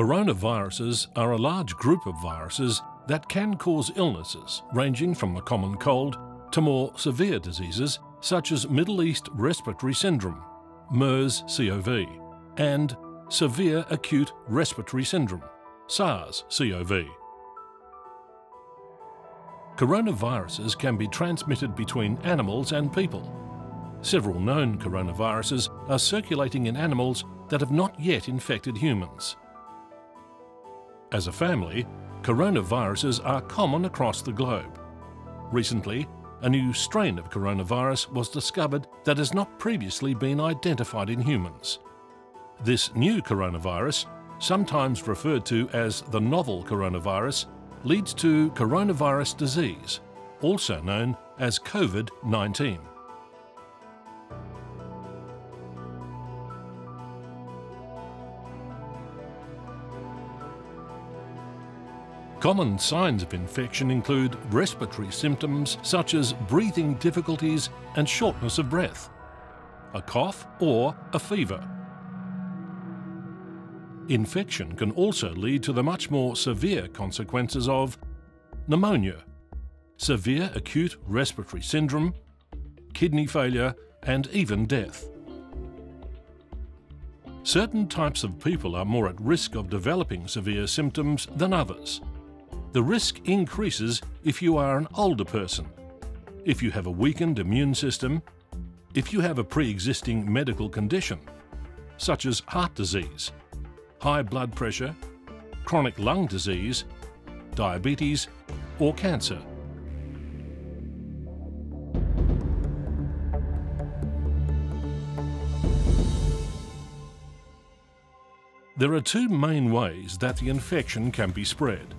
Coronaviruses are a large group of viruses that can cause illnesses ranging from the common cold to more severe diseases such as Middle East Respiratory Syndrome, MERS-CoV, and Severe Acute Respiratory Syndrome, SARS-CoV. Coronaviruses can be transmitted between animals and people. Several known coronaviruses are circulating in animals that have not yet infected humans. As a family, coronaviruses are common across the globe. Recently, a new strain of coronavirus was discovered that has not previously been identified in humans. This new coronavirus, sometimes referred to as the novel coronavirus, leads to coronavirus disease, also known as COVID-19. Common signs of infection include respiratory symptoms such as breathing difficulties and shortness of breath, a cough or a fever. Infection can also lead to the much more severe consequences of pneumonia, severe acute respiratory syndrome, kidney failure and even death. Certain types of people are more at risk of developing severe symptoms than others. The risk increases if you are an older person, if you have a weakened immune system, if you have a pre-existing medical condition, such as heart disease, high blood pressure, chronic lung disease, diabetes or cancer. There are two main ways that the infection can be spread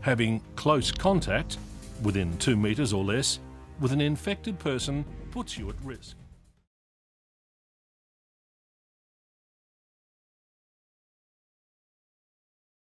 having close contact, within two metres or less, with an infected person puts you at risk.